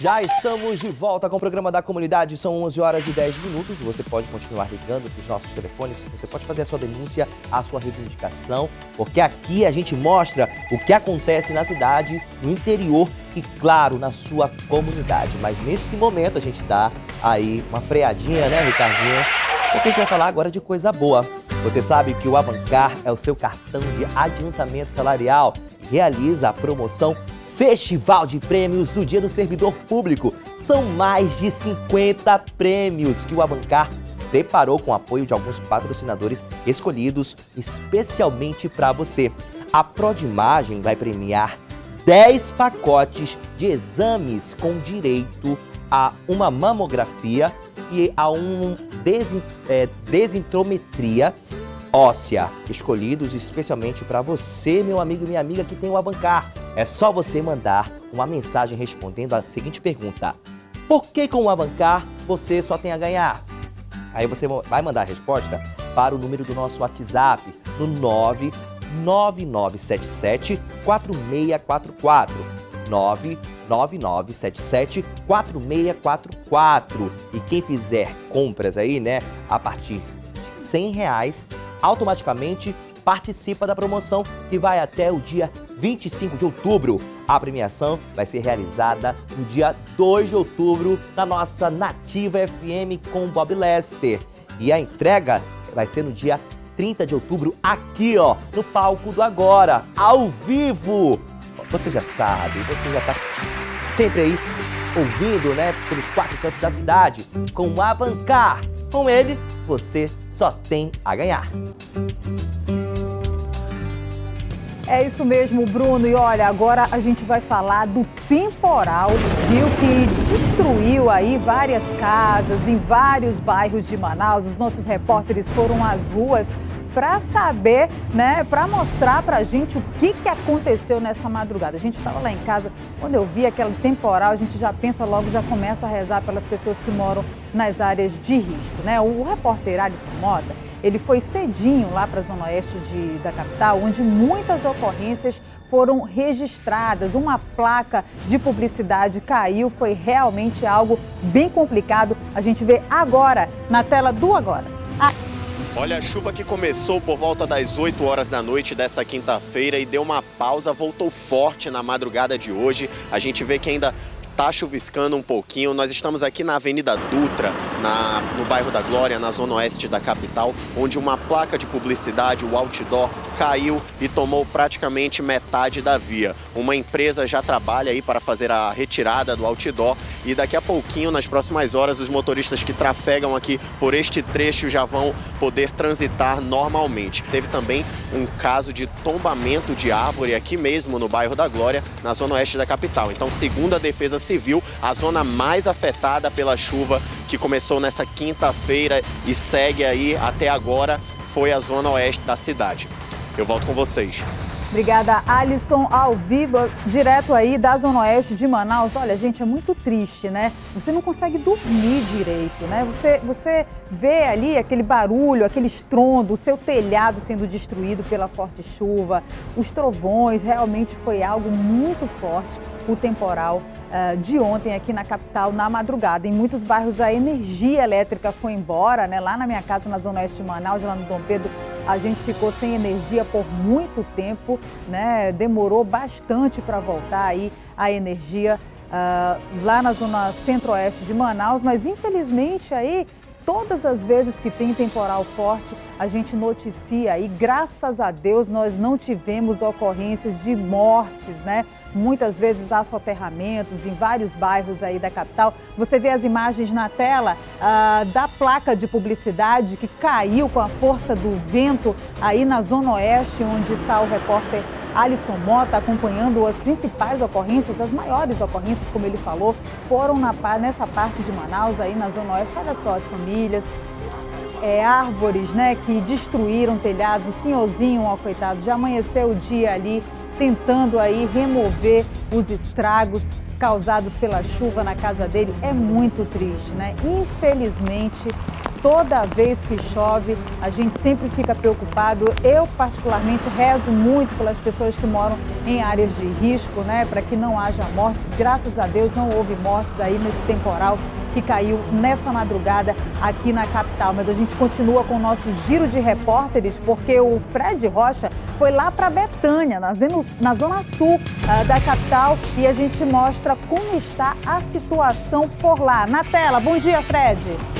Já estamos de volta com o programa da comunidade, são 11 horas e 10 minutos. Você pode continuar ligando para os nossos telefones, você pode fazer a sua denúncia, a sua reivindicação, porque aqui a gente mostra o que acontece na cidade, no interior e, claro, na sua comunidade. Mas nesse momento a gente dá aí uma freadinha, né, Ricardinho? Porque a gente vai falar agora de coisa boa. Você sabe que o Avancar é o seu cartão de adiantamento salarial. Realiza a promoção Festival de Prêmios do Dia do Servidor Público. São mais de 50 prêmios que o Avancar preparou com apoio de alguns patrocinadores escolhidos especialmente para você. A Prodimagem vai premiar 10 pacotes de exames com direito a uma mamografia e a um desin, é, desintrometria óssea, escolhidos especialmente para você, meu amigo e minha amiga que tem o Avancar. É só você mandar uma mensagem respondendo a seguinte pergunta: Por que com o Avancar você só tem a ganhar? Aí você vai mandar a resposta para o número do nosso WhatsApp no 99977 4644. 99977 4644. E quem fizer compras aí, né, a partir de 100 reais, automaticamente participa da promoção que vai até o dia 25 de outubro. A premiação vai ser realizada no dia 2 de outubro na nossa Nativa FM com Bob Lester. E a entrega vai ser no dia 30 de outubro aqui, ó, no palco do Agora, ao vivo. Você já sabe, você já tá sempre aí ouvindo, né, pelos quatro cantos da cidade, com o Avancar. Com ele, você só tem a ganhar. É isso mesmo, Bruno. E olha, agora a gente vai falar do temporal, viu, que destruiu aí várias casas em vários bairros de Manaus. Os nossos repórteres foram às ruas para saber, né, para mostrar para a gente o que, que aconteceu nessa madrugada. A gente estava lá em casa, quando eu vi aquele temporal, a gente já pensa logo, já começa a rezar pelas pessoas que moram nas áreas de risco, né? O, repórter Alisson Mota, ele foi cedinho lá para a zona oeste de, da capital, onde muitas ocorrências foram registradas. Uma placa de publicidade caiu, foi realmente algo bem complicado. A gente vê agora, na tela do Agora. A... Olha, a chuva que começou por volta das 8 horas da noite dessa quinta-feira e deu uma pausa, voltou forte na madrugada de hoje. A gente vê que ainda está chuviscando um pouquinho. Nós estamos aqui na Avenida Dutra, na, no bairro da Glória, na zona oeste da capital, onde uma placa de publicidade, o outdoor, caiu e tomou praticamente metade da via. Uma empresa já trabalha aí para fazer a retirada do outdoor e daqui a pouquinho, nas próximas horas, os motoristas que trafegam aqui por este trecho já vão poder transitar normalmente. Teve também um caso de tombamento de árvore aqui mesmo no bairro da Glória, na zona oeste da capital. Então, segundo a Defesa Civil, a zona mais afetada pela chuva que começou nessa quinta-feira e segue aí até agora foi a zona oeste da cidade. Eu volto com vocês. Obrigada, Alisson, ao vivo, direto aí da Zona Oeste de Manaus. Olha, gente, é muito triste, né? Você não consegue dormir direito, né? Você, você vê ali aquele barulho, aquele estrondo, o seu telhado sendo destruído pela forte chuva, os trovões, realmente foi algo muito forte o temporal de ontem aqui na capital, na madrugada. Em muitos bairros a energia elétrica foi embora, né? Lá na minha casa, na Zona Oeste de Manaus, lá no Dom Pedro, a gente ficou sem energia por muito tempo, né? Demorou bastante para voltar aí a energia uh, lá na Zona Centro-Oeste de Manaus, mas infelizmente aí todas as vezes que tem temporal forte, a gente noticia e graças a Deus nós não tivemos ocorrências de mortes, né? Muitas vezes há soterramentos em vários bairros aí da capital. Você vê as imagens na tela uh, da placa de publicidade que caiu com a força do vento aí na zona oeste, onde está o repórter Alisson Mota acompanhando as principais ocorrências, as maiores ocorrências, como ele falou, foram na, nessa parte de Manaus, aí na Zona Oeste. Olha só as famílias, é, árvores né, que destruíram telhados, senhorzinho, ó, coitado, já amanheceu o dia ali tentando aí remover os estragos causados pela chuva na casa dele. É muito triste, né? Infelizmente, Toda vez que chove, a gente sempre fica preocupado. Eu, particularmente, rezo muito pelas pessoas que moram em áreas de risco, né? Para que não haja mortes. Graças a Deus não houve mortes aí nesse temporal que caiu nessa madrugada aqui na capital. Mas a gente continua com o nosso giro de repórteres, porque o Fred Rocha foi lá para Betânia, na, na zona sul uh, da capital, e a gente mostra como está a situação por lá. Na tela, bom dia, Fred.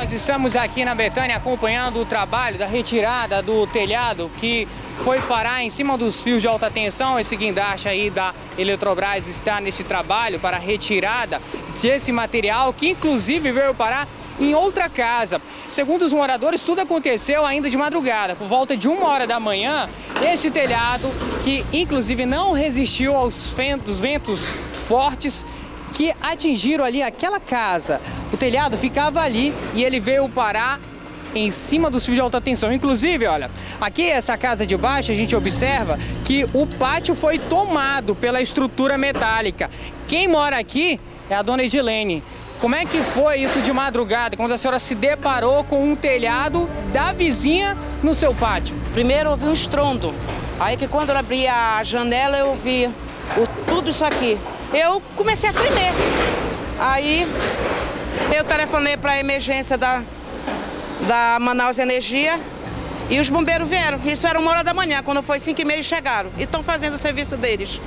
Nós estamos aqui na Betânia acompanhando o trabalho da retirada do telhado que foi parar em cima dos fios de alta tensão. Esse guindaste aí da Eletrobras está nesse trabalho para retirada desse material que inclusive veio parar em outra casa. Segundo os moradores, tudo aconteceu ainda de madrugada, por volta de uma hora da manhã. Esse telhado, que inclusive não resistiu aos ventos, ventos fortes, que atingiram ali aquela casa. O telhado ficava ali e ele veio parar em cima dos fios de alta tensão. Inclusive, olha, aqui essa casa de baixo a gente observa que o pátio foi tomado pela estrutura metálica. Quem mora aqui é a dona Edilene. Como é que foi isso de madrugada, quando a senhora se deparou com um telhado da vizinha no seu pátio? Primeiro ouvi um estrondo. Aí que quando eu abri a janela eu vi o, tudo isso aqui eu comecei a tremer. Aí eu telefonei para a emergência da, da Manaus Energia e os bombeiros vieram. Isso era uma hora da manhã, quando foi cinco e meia chegaram. E estão fazendo o serviço deles.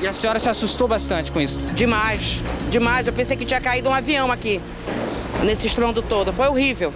E a senhora se assustou bastante com isso? Demais, demais. Eu pensei que tinha caído um avião aqui, nesse estrondo todo. Foi horrível.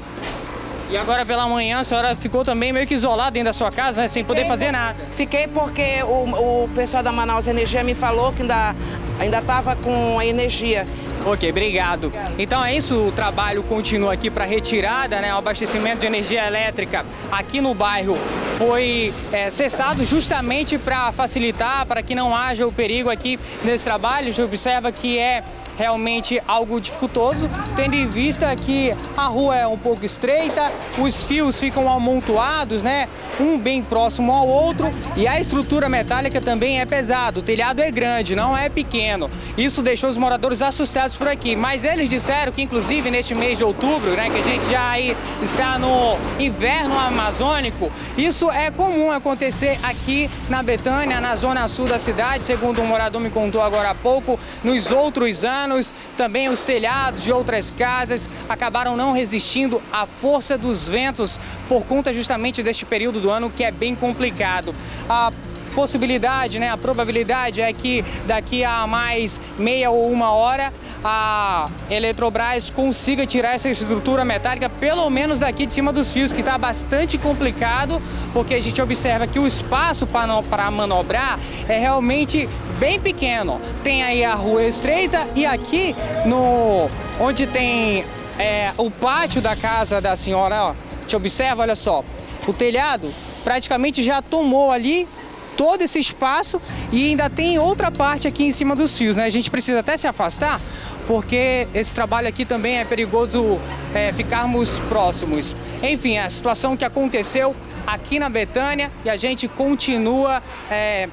E agora pela manhã a senhora ficou também meio que isolada dentro da sua casa, né, sem poder fazer nada. Fiquei porque o, o pessoal da Manaus Energia me falou que ainda ainda estava com a energia. Ok, obrigado. Então é isso, o trabalho continua aqui para retirada, né, o abastecimento de energia elétrica aqui no bairro foi é, cessado justamente para facilitar, para que não haja o perigo aqui nesse trabalho. A gente observa que é realmente algo dificultoso, tendo em vista que a rua é um pouco estreita, os fios ficam amontoados, né? Um bem próximo ao outro e a estrutura metálica também é pesada. O telhado é grande, não é pequeno. Isso deixou os moradores assustados por aqui, mas eles disseram que inclusive neste mês de outubro, né, que a gente já aí está no inverno amazônico, isso é comum acontecer aqui na Betânia, na zona sul da cidade, segundo um morador me contou agora há pouco, nos outros anos também os telhados de outras casas acabaram não resistindo à força dos ventos por conta justamente deste período do ano que é bem complicado. A possibilidade, né, a probabilidade é que daqui a mais meia ou uma hora a Eletrobras consiga tirar essa estrutura metálica, pelo menos daqui de cima dos fios, que está bastante complicado, porque a gente observa que o espaço para manobrar é realmente bem pequeno. Tem aí a rua estreita e aqui no onde tem é, o pátio da casa da senhora, ó, gente observa, olha só, o telhado praticamente já tomou ali todo esse espaço e ainda tem outra parte aqui em cima dos fios, né? A gente precisa até se afastar porque esse trabalho aqui também é perigoso é, ficarmos próximos. Enfim, a situação que aconteceu aqui na Betânia e a gente continua é,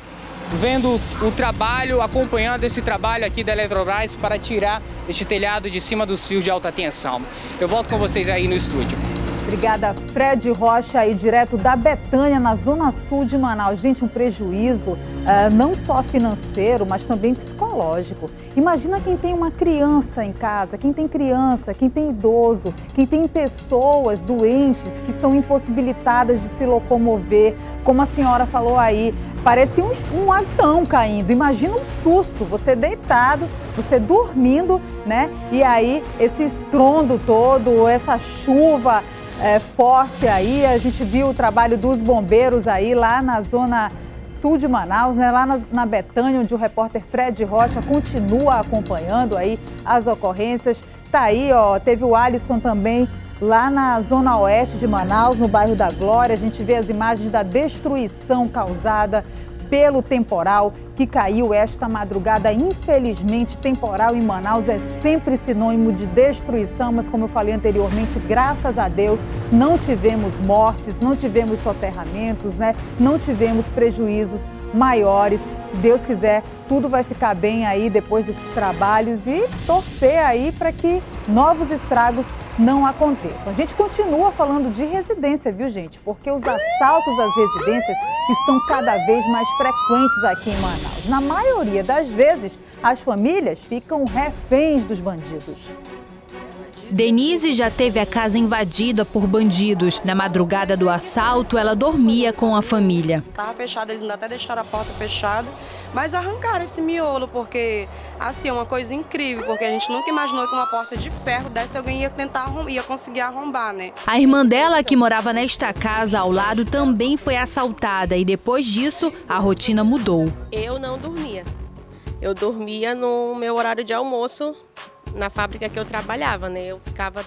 vendo o trabalho, acompanhando esse trabalho aqui da Eletrobras para tirar este telhado de cima dos fios de alta tensão. Eu volto com vocês aí no estúdio. Obrigada, Fred Rocha, aí direto da Betânia, na zona sul de Manaus. Gente, um prejuízo uh, não só financeiro, mas também psicológico. Imagina quem tem uma criança em casa, quem tem criança, quem tem idoso, quem tem pessoas doentes que são impossibilitadas de se locomover. Como a senhora falou aí, parece um, um avião caindo. Imagina um susto, você deitado, você dormindo, né? E aí esse estrondo todo, essa chuva é, forte aí. A gente viu o trabalho dos bombeiros aí lá na zona sul de Manaus, né, lá na, na Betânia, onde o repórter Fred Rocha continua acompanhando aí as ocorrências. Tá aí, ó, teve o Alisson também lá na zona oeste de Manaus, no bairro da Glória. A gente vê as imagens da destruição causada pelo temporal que caiu esta madrugada. Infelizmente, temporal em Manaus é sempre sinônimo de destruição, mas como eu falei anteriormente, graças a Deus não tivemos mortes, não tivemos soterramentos, né? Não tivemos prejuízos maiores. Se Deus quiser, tudo vai ficar bem aí depois desses trabalhos e torcer aí para que novos estragos não aconteçam. A gente continua falando de residência, viu, gente? Porque os assaltos às residências estão cada vez mais frequentes aqui em Manaus. Na maioria das vezes, as famílias ficam reféns dos bandidos. Denise já teve a casa invadida por bandidos. Na madrugada do assalto, ela dormia com a família. Estava fechada, eles ainda até deixaram a porta fechada, mas arrancaram esse miolo, porque, assim, é uma coisa incrível, porque a gente nunca imaginou que uma porta de ferro desse alguém ia tentar, ia conseguir arrombar, né? A irmã dela, que morava nesta casa ao lado, também foi assaltada e depois disso, a rotina mudou. Eu não dormia. Eu dormia no meu horário de almoço na fábrica que eu trabalhava, né? Eu ficava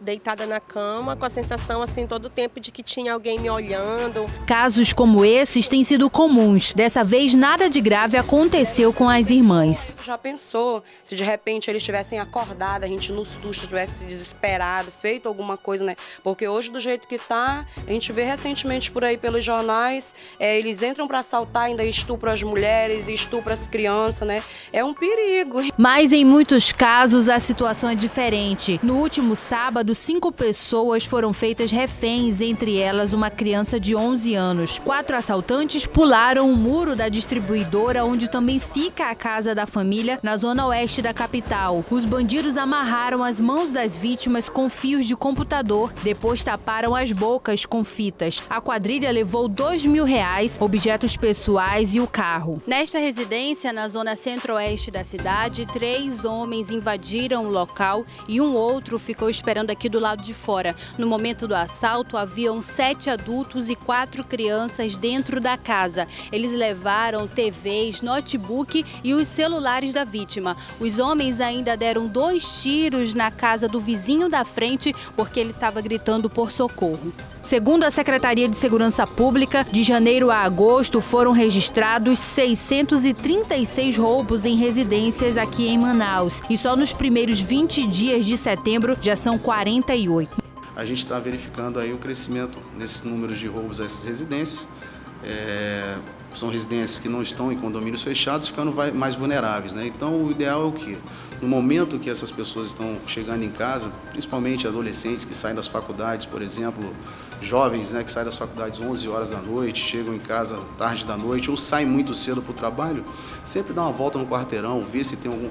deitada na cama com a sensação assim todo o tempo de que tinha alguém me olhando. Casos como esses têm sido comuns. Dessa vez nada de grave aconteceu com as irmãs. Já pensou se de repente eles tivessem acordado, a gente no susto tivesse desesperado, feito alguma coisa, né? Porque hoje do jeito que tá, a gente vê recentemente por aí pelos jornais, é, eles entram para assaltar, ainda estupram as mulheres, estupram as crianças, né? É um perigo. Mas em muitos casos a situação é diferente. No último sábado sábado, cinco pessoas foram feitas reféns, entre elas uma criança de 11 anos. Quatro assaltantes pularam o muro da distribuidora, onde também fica a casa da família, na zona oeste da capital. Os bandidos amarraram as mãos das vítimas com fios de computador, depois taparam as bocas com fitas. A quadrilha levou dois mil reais, objetos pessoais e o carro. Nesta residência, na zona centro-oeste da cidade, três homens invadiram o local e um outro ficou esperando esperando aqui do lado de fora. No momento do assalto, haviam sete adultos e quatro crianças dentro da casa. Eles levaram TVs, notebook e os celulares da vítima. Os homens ainda deram dois tiros na casa do vizinho da frente porque ele estava gritando por socorro. Segundo a Secretaria de Segurança Pública, de janeiro a agosto foram registrados 636 roubos em residências aqui em Manaus. E só nos primeiros 20 dias de setembro já são 48. A gente está verificando aí o crescimento nesses números de roubos a essas residências. É, são residências que não estão em condomínios fechados, ficando mais vulneráveis. Né? Então, o ideal é o quê? No momento que essas pessoas estão chegando em casa, principalmente adolescentes que saem das faculdades, por exemplo, jovens né, que saem das faculdades 11 horas da noite, chegam em casa tarde da noite ou saem muito cedo para o trabalho, sempre dá uma volta no quarteirão, ver se tem algum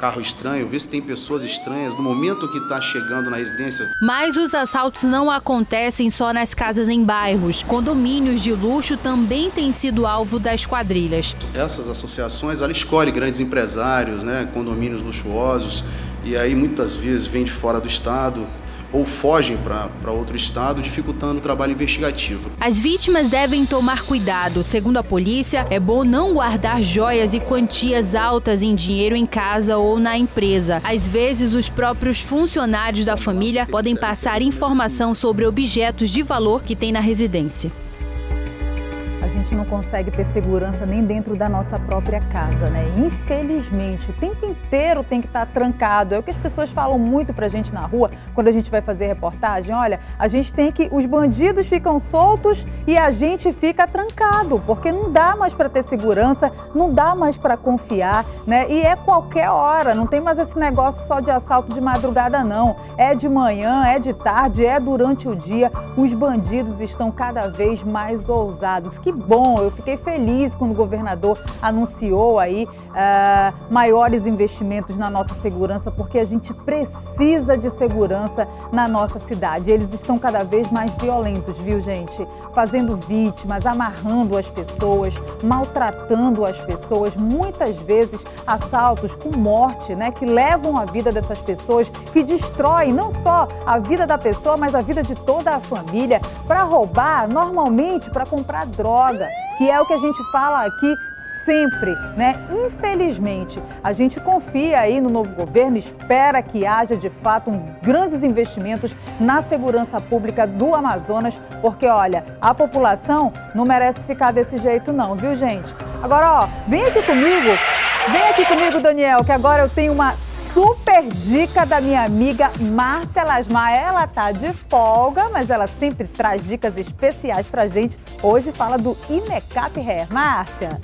carro estranho, ver se tem pessoas estranhas no momento que está chegando na residência. Mas os assaltos não acontecem só nas casas em bairros. Condomínios de luxo também têm sido alvo das quadrilhas. Essas associações, ela escolhe grandes empresários, né, condomínios luxuosos, e aí muitas vezes vem de fora do estado, ou fogem para outro estado, dificultando o trabalho investigativo. As vítimas devem tomar cuidado. Segundo a polícia, é bom não guardar joias e quantias altas em dinheiro em casa ou na empresa. Às vezes, os próprios funcionários da família podem passar informação sobre objetos de valor que tem na residência gente não consegue ter segurança nem dentro da nossa própria casa, né? Infelizmente, o tempo inteiro tem que estar trancado. É o que as pessoas falam muito pra gente na rua quando a gente vai fazer reportagem. Olha, a gente tem que. Os bandidos ficam soltos e a gente fica trancado, porque não dá mais para ter segurança, não dá mais para confiar, né? E é qualquer hora, não tem mais esse negócio só de assalto de madrugada, não. É de manhã, é de tarde, é durante o dia. Os bandidos estão cada vez mais ousados. Que bom, eu fiquei feliz quando o governador anunciou aí uh, maiores investimentos na nossa segurança, porque a gente precisa de segurança na nossa cidade. Eles estão cada vez mais violentos, viu, gente? Fazendo vítimas, amarrando as pessoas, maltratando as pessoas, muitas vezes assaltos com morte, né, que levam a vida dessas pessoas, que destroem não só a vida da pessoa, mas a vida de toda a família, para roubar, normalmente para comprar droga, que é o que a gente fala aqui sempre, né? Infelizmente, a gente confia aí no novo governo, espera que haja de fato um, grandes investimentos na segurança pública do Amazonas, porque olha, a população não merece ficar desse jeito não, viu, gente? Agora, ó, vem aqui comigo, vem aqui comigo, Daniel, que agora eu tenho uma super dica da minha amiga Márcia Lasmar. Ela tá de folga, mas ela sempre traz dicas especiais pra gente. Hoje fala do Imecap Hair. Márcia.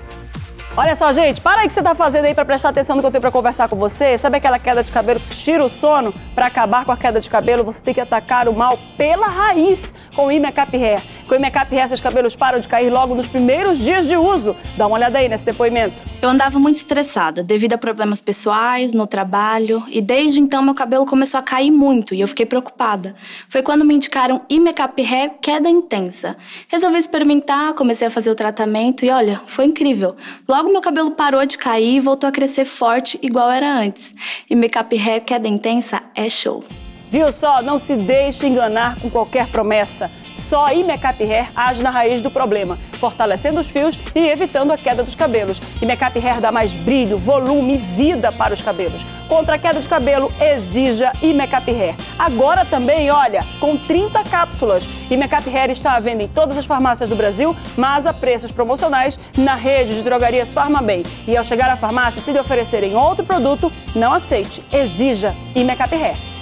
Olha só, gente, para aí que você tá fazendo aí para prestar atenção no que eu tenho para conversar com você. Sabe aquela queda de cabelo que tira o sono? Para acabar com a queda de cabelo, você tem que atacar o mal pela raiz com o Imecap Hair. Com o Imecap Hair, seus cabelos param de cair logo nos primeiros dias de uso. Dá uma olhada aí nesse depoimento. Eu andava muito estressada devido a problemas pessoais, no trabalho, e desde então meu cabelo começou a cair muito e eu fiquei preocupada. Foi quando me indicaram Imecap Hair Queda Intensa. Resolvi experimentar, comecei a fazer o tratamento e olha, foi incrível. Logo meu cabelo parou de cair e voltou a crescer forte igual era antes. E hair queda intensa é show. Viu só? Não se deixe enganar com qualquer promessa. Só Imecap Hair age na raiz do problema, fortalecendo os fios e evitando a queda dos cabelos. Imecap Hair dá mais brilho, volume e vida para os cabelos. Contra a queda de cabelo, exija Imecap Hair. Agora também, olha, com 30 cápsulas. Imecap Hair está à venda em todas as farmácias do Brasil, mas a preços promocionais na rede de drogarias Farmabem. E ao chegar à farmácia, se lhe oferecerem outro produto, não aceite. Exija Imecap Hair.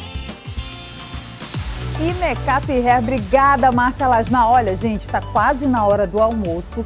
E Makeup Hair, obrigada, Márcia Lasmar. Olha, gente, está quase na hora do almoço.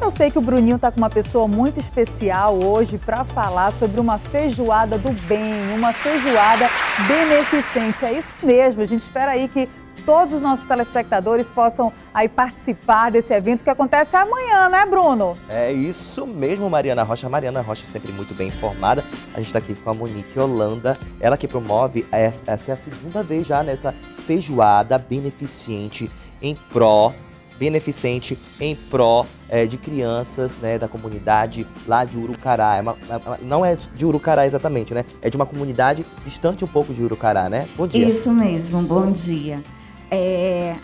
Eu sei que o Bruninho está com uma pessoa muito especial hoje para falar sobre uma feijoada do bem, uma feijoada beneficente. É isso mesmo, a gente espera aí que todos os nossos telespectadores possam aí participar desse evento que acontece amanhã, né, Bruno? É isso mesmo, Mariana Rocha. Mariana Rocha sempre muito bem informada. A gente está aqui com a Monique Holanda, ela que promove, essa é a segunda vez já nessa feijoada beneficente em pró beneficente em pró é, de crianças né, da comunidade lá de Urucará. É uma, não é de Urucará exatamente, né? É de uma comunidade distante um pouco de Urucará, né? Bom dia. Isso mesmo, bom dia. É,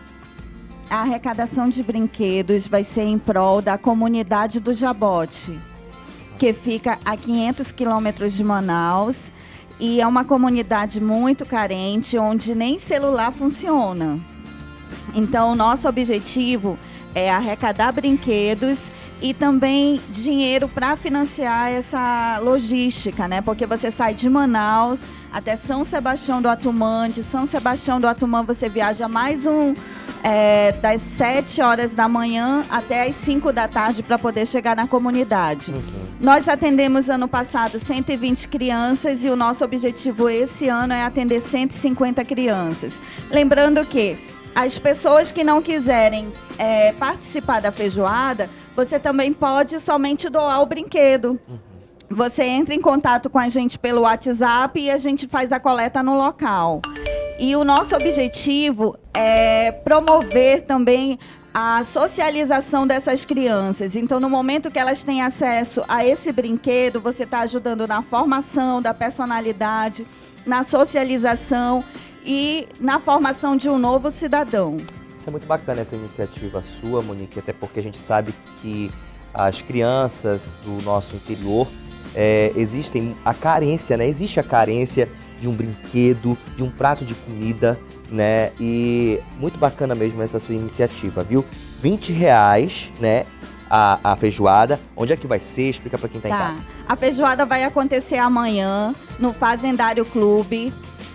a arrecadação de brinquedos vai ser em prol da comunidade do Jabote, que fica a 500 quilômetros de Manaus. E é uma comunidade muito carente, onde nem celular funciona. Então, nosso objetivo é arrecadar brinquedos e também dinheiro para financiar essa logística, né? Porque você sai de Manaus até São Sebastião do Atumã. De São Sebastião do Atumã você viaja mais um é, das 7 horas da manhã até as 5 da tarde para poder chegar na comunidade. Uhum. Nós atendemos ano passado 120 crianças e o nosso objetivo esse ano é atender 150 crianças. Lembrando que as pessoas que não quiserem é, participar da feijoada, você também pode somente doar o brinquedo. Uhum. Você entra em contato com a gente pelo WhatsApp e a gente faz a coleta no local. E o nosso objetivo é promover também a socialização dessas crianças. Então, no momento que elas têm acesso a esse brinquedo, você está ajudando na formação da personalidade, na socialização e na formação de um novo cidadão. Isso é muito bacana essa iniciativa sua, Monique, até porque a gente sabe que as crianças do nosso interior é, existem a carência, né? Existe a carência de um brinquedo, de um prato de comida, né? E muito bacana mesmo essa sua iniciativa, viu? 20 reais, né? A, a feijoada. Onde é que vai ser? Explica para quem tá, tá, em casa. A feijoada vai acontecer amanhã no Fazendário Clube,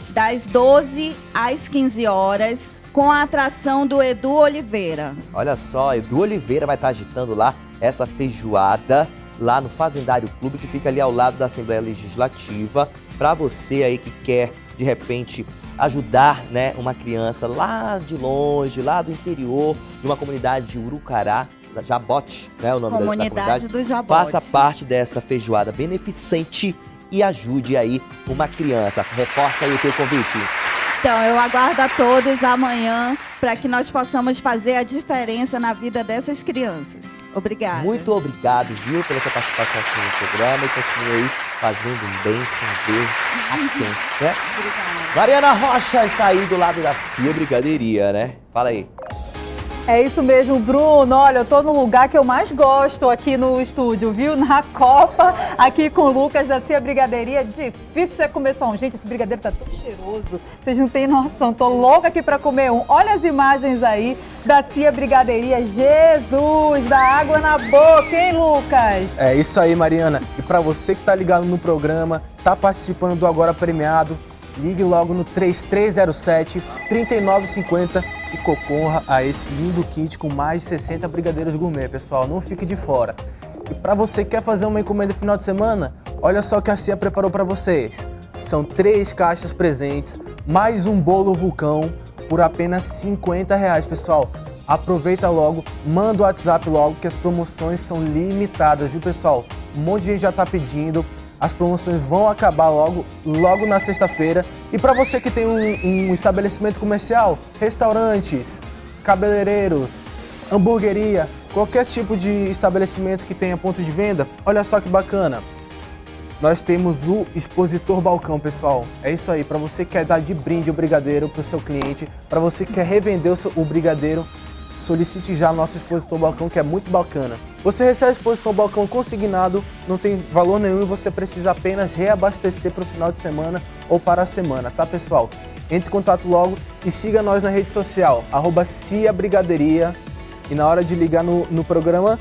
das 12 às 15 horas, com a atração do Edu Oliveira. Olha só, Edu Oliveira vai estar agitando lá essa feijoada lá no Fazendário Clube, que fica ali ao lado da Assembleia Legislativa, para você aí que quer, de repente, ajudar né, uma criança lá de longe, lá do interior, de uma comunidade de Urucará, Jabote, né, o nome comunidade da, da comunidade. do Jabote. Faça parte dessa feijoada beneficente e ajude aí uma criança. Reforça aí o teu convite. Então, eu aguardo a todos amanhã para que nós possamos fazer a diferença na vida dessas crianças. Obrigada. Muito obrigado, viu, pela sua participação aqui no programa e continue aí fazendo um bem sem ver a quem, né? Obrigada. Mariana Rocha está aí do lado da Cia Brigadeiria, né? Fala aí. É isso mesmo, Bruno. Olha, eu tô no lugar que eu mais gosto aqui no estúdio, viu? Na Copa, aqui com o Lucas da Cia Brigadeiria. Difícil é comer só um. Gente, esse brigadeiro tá tão cheiroso. Vocês não têm noção. Tô louca aqui para comer um. Olha as imagens aí da Cia Brigadeiria. Jesus, da água na boca, hein, Lucas? É isso aí, Mariana. E para você que tá ligado no programa, tá participando do Agora Premiado, ligue logo no 3307 3950 e concorra a esse lindo kit com mais de 60 brigadeiros gourmet, pessoal. Não fique de fora. E para você que quer fazer uma encomenda no final de semana, olha só o que a Cia preparou para vocês. São três caixas presentes, mais um bolo vulcão por apenas 50 reais, pessoal. Aproveita logo, manda o WhatsApp logo que as promoções são limitadas, viu pessoal? Um monte de gente já tá pedindo, as promoções vão acabar logo, logo na sexta-feira. E para você que tem um, um estabelecimento comercial, restaurantes, cabeleireiro, hamburgueria, qualquer tipo de estabelecimento que tenha ponto de venda, olha só que bacana. Nós temos o expositor balcão, pessoal. É isso aí, para você que quer dar de brinde o brigadeiro para o seu cliente, para você que quer revender o, seu, o brigadeiro, solicite já nosso expositor balcão, que é muito bacana. Você recebe o expositor balcão consignado, não tem valor nenhum e você precisa apenas reabastecer para o final de semana ou para a semana, tá pessoal? Entre em contato logo e siga nós na rede social, arroba Cia Brigaderia. E na hora de ligar no, no programa,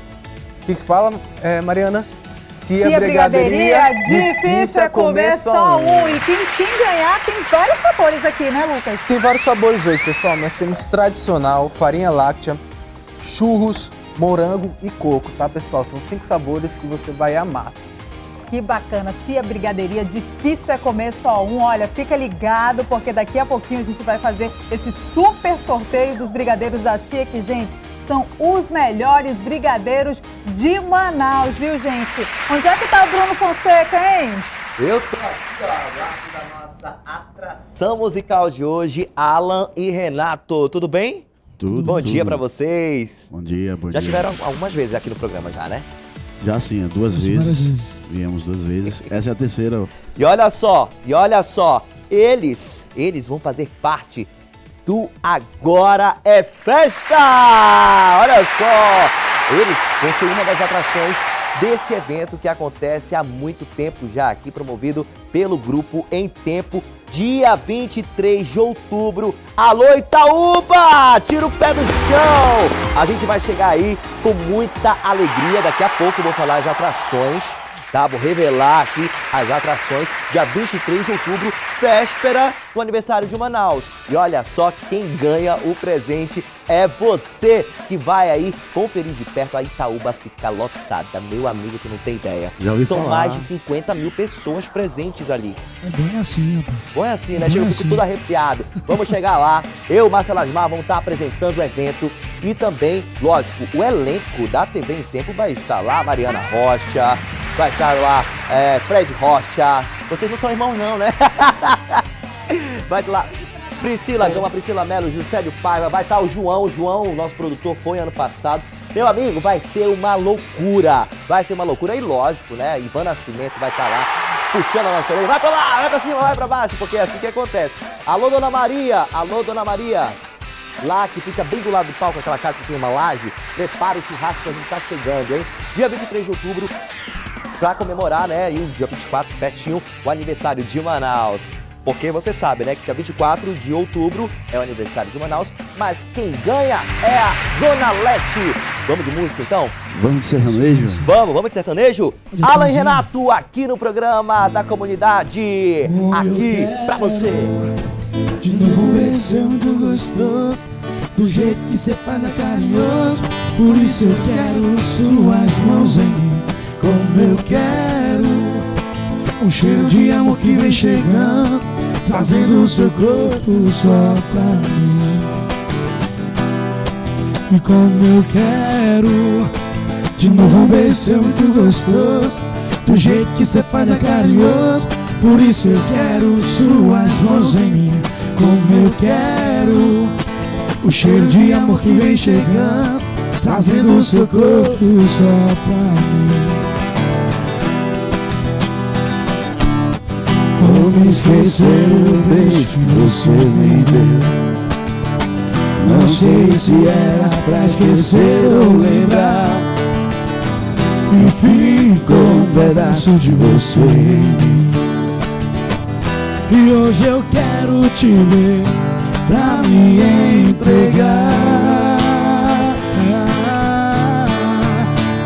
o que, que fala, é, Mariana? Cia, Cia Brigadeiria, Brigadeiria, difícil é comer só um. E quem, quem, ganhar tem vários sabores aqui, né, Lucas? Tem vários sabores hoje, pessoal. Nós temos tradicional, farinha láctea, churros, morango e coco, tá, pessoal? São cinco sabores que você vai amar. Que bacana. Cia Brigadeiria, difícil é comer só um. Olha, fica ligado, porque daqui a pouquinho a gente vai fazer esse super sorteio dos brigadeiros da Cia, que, gente, são os melhores brigadeiros de Manaus, viu, gente? Onde é que tá o Bruno Fonseca, hein? Eu tô aqui, ó, da nossa atração musical de hoje, Alan e Renato. Tudo bem? Tudo. Bom tudo. dia para vocês. Bom dia, bom já dia. Já tiveram algumas vezes aqui no programa já, né? Já sim, duas vezes. Viemos duas vezes. Essa é a terceira. E olha só, e olha só, eles, eles vão fazer parte do Agora é Festa! Olha só! Eles vão ser uma das atrações desse evento que acontece há muito tempo já aqui, promovido pelo grupo Em Tempo, dia 23 de outubro. Alô Itaúba! Tira o pé do chão! A gente vai chegar aí com muita alegria. Daqui a pouco eu vou falar as atrações tá? Vou revelar aqui as atrações dia 23 de outubro, véspera do aniversário de Manaus. E olha só, quem ganha o presente é você que vai aí conferir de perto a Itaúba fica lotada. Meu amigo, tu não tem ideia. Já ouvi São falar. mais de 50 mil pessoas presentes ali. É bem assim, rapaz. Bom é assim, né? Chega, assim. todo arrepiado. Vamos chegar lá. Eu, Marcelo Asmar, vamos estar apresentando o evento. E também, lógico, o elenco da TV em Tempo vai estar lá. Mariana Rocha, vai estar lá é, Fred Rocha. Vocês não são irmãos não, né? vai lá Priscila Gama, Priscila Melo, Juscelio Paiva, vai estar o João. O João, nosso produtor, foi ano passado. Meu amigo, vai ser uma loucura. Vai ser uma loucura. E lógico, né? Ivan Nascimento vai estar lá puxando a nossa orelha. Vai pra lá, vai pra cima, vai pra baixo, porque é assim que acontece. Alô, Dona Maria. Alô, Dona Maria. Lá que fica bem do lado do palco, aquela casa que tem uma laje. Prepara o churrasco que a gente tá chegando, hein? Dia 23 de outubro, pra comemorar, né? E o dia 24, pertinho, o aniversário de Manaus. Porque você sabe, né, que dia 24 de outubro é o aniversário de Manaus, mas quem ganha é a Zona Leste. Vamos de música então? Vamos de sertanejo? Vamos, vamos de sertanejo? Alan e Renato, aqui no programa da comunidade, aqui pra você. De novo muito gostoso Do jeito que cê faz é carinhoso Por isso eu quero suas mãos em mim Como eu quero Um cheiro de amor que vem chegando Trazendo o seu corpo só pra mim. E como eu quero De novo um beijo muito gostoso Do jeito que cê faz é carinhoso. Por isso eu quero suas mãos em mim. Como eu quero O cheiro de amor que vem chegando Trazendo o seu corpo só pra mim Como esquecer o beijo que você me deu Não sei se era pra esquecer ou lembrar. E ficou um pedaço de você em mim. E hoje eu quero te ver pra me entregar.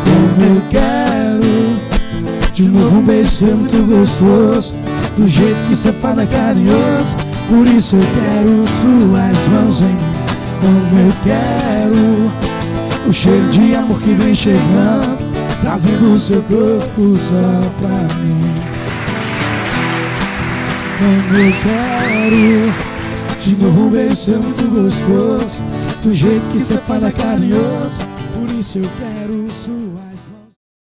Como eu quero De novo um beijo ser muito gostoso Do jeito que cê faz é carinhoso. Por isso eu quero suas mãos em mim Como eu quero. O cheiro de amor que vem chegando Trazendo o seu corpo só pra mim. Como eu quero. De novo um beijo seu muito gostoso. Do jeito que você fala carinhoso. Por isso eu quero suas